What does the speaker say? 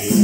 day.